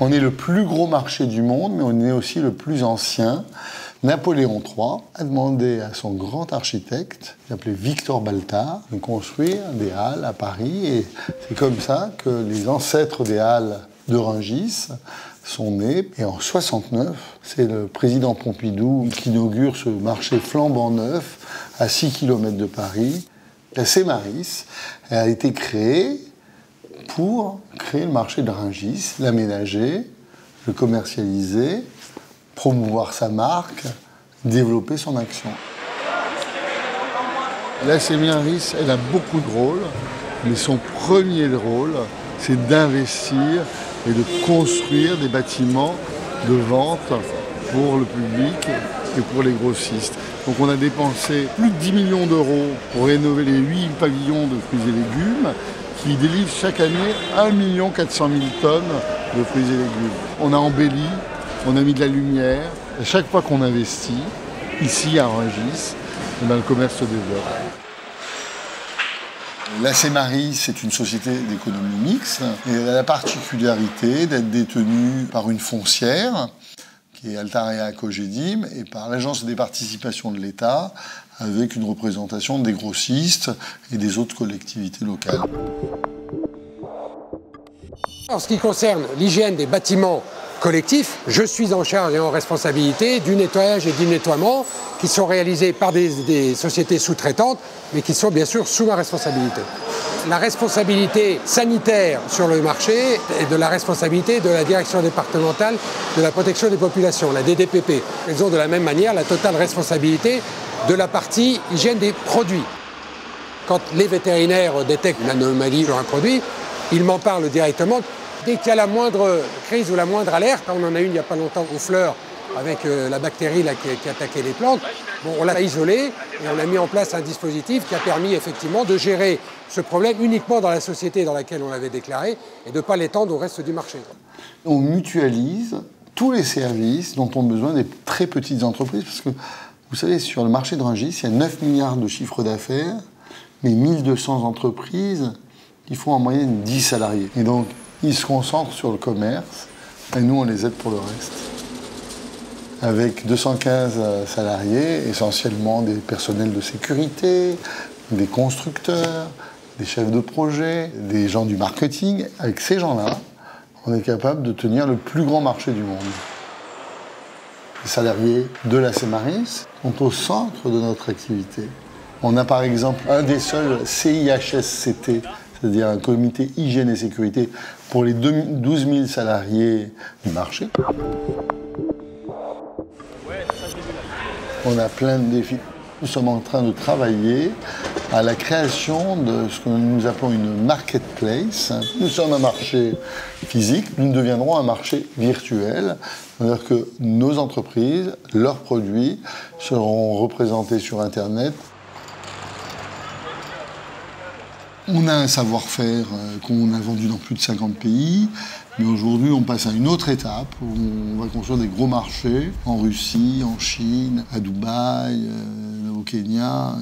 On est le plus gros marché du monde, mais on est aussi le plus ancien. Napoléon III a demandé à son grand architecte, appelé Victor Baltard, de construire des halles à Paris. Et c'est comme ça que les ancêtres des halles de Rungis sont nés. Et en 69, c'est le président Pompidou qui inaugure ce marché flambant neuf à 6 km de Paris. La Cémaris a été créée pour créer le marché de Rungis, l'aménager, le commercialiser, promouvoir sa marque, développer son action. La Séminaris, elle a beaucoup de rôles, mais son premier rôle, c'est d'investir et de construire des bâtiments de vente pour le public et pour les grossistes. Donc on a dépensé plus de 10 millions d'euros pour rénover les 8 pavillons de fruits et légumes qui délivrent chaque année 1 400 000 tonnes de fruits et légumes. On a embelli, on a mis de la lumière. À chaque fois qu'on investit, ici à Rungis, eh ben, le commerce se développe. La Marie, c'est une société d'économie mixte et elle a la particularité d'être détenue par une foncière qui est Altarea Cogedim et par l'Agence des participations de l'État avec une représentation des grossistes et des autres collectivités locales. En ce qui concerne l'hygiène des bâtiments collectifs, je suis en charge et en responsabilité du nettoyage et du nettoiement qui sont réalisés par des, sociétés sous-traitantes, mais qui sont bien sûr sous ma responsabilité. La responsabilité sanitaire sur le marché est de la responsabilité de la direction départementale de la protection des populations, la DDPP. Ils ont de la même manière la totale responsabilité de la partie hygiène des produits. Quand les vétérinaires détectent une anomalie sur un produit, ils m'en parlent directement Dès qu'il y a la moindre crise ou la moindre alerte, on en a une il n'y a pas longtemps aux fleurs avec euh, la bactérie qui, attaquait les plantes, on l'a isolé et on a mis en place un dispositif qui a permis effectivement de gérer ce problème uniquement dans la société dans laquelle on l'avait déclaré et de ne pas l'étendre au reste du marché. On mutualise tous les services dont ont besoin des très petites entreprises parce que vous savez, sur le marché de Rungis, il y a 9 milliards de chiffres d'affaires, mais 1200 entreprises qui font en moyenne 10 salariés. Et donc, ils se concentrent sur le commerce et nous, on les aide pour le reste. Avec 215 euh, salariés, essentiellement des personnels de sécurité, des constructeurs, des chefs de projet, des gens du marketing, avec ces gens-là, on est capable de tenir le plus grand marché du monde. Les salariés de la Cemaris sont au centre de notre activité. On a par exemple un des seuls CIHSCT c'est-à-dire un comité hygiène et sécurité pour les 12 000 salariés du marché. On a plein de défis. Nous sommes en train de travailler à la création de ce que nous appelons une marketplace. Nous sommes un marché physique, nous deviendrons un marché virtuel. C'est-à-dire que nos entreprises, leurs produits seront représentés sur Internet on a un savoir-faire euh, qu'on a vendu dans plus de 50 pays, mais aujourd'hui on passe à une autre étape où on va construire des gros marchés en Russie, en Chine, à Dubaï, euh, au Kenya.